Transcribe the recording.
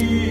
you.